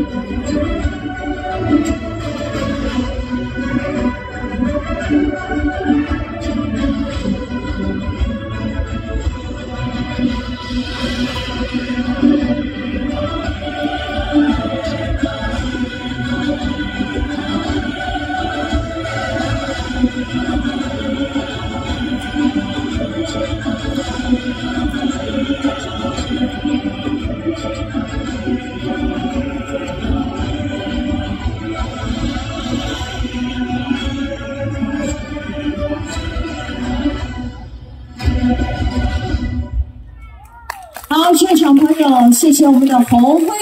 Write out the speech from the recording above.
Thank you. 谢谢我们的红会。